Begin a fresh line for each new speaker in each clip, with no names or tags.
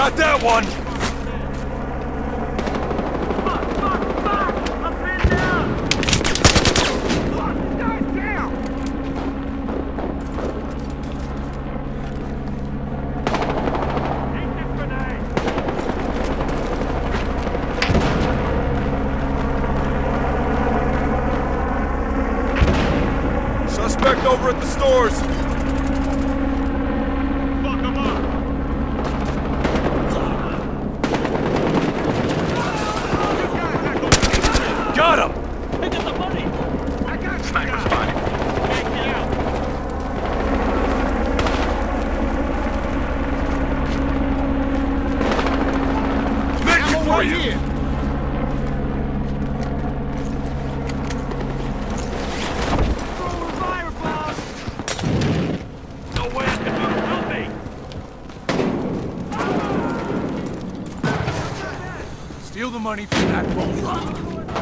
Got that one! Suspect over at the stores. Thank you! Steal the money from that vault.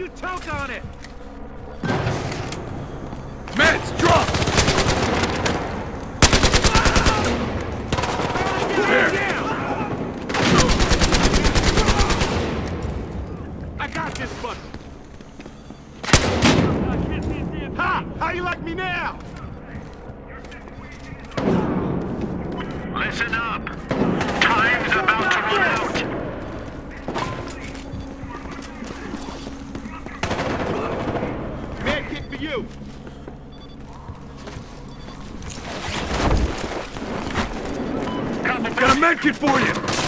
You
choke on it!
Meds, drop! There!
I got this one! Ha! How you like me now? You!
Got a medkit for you!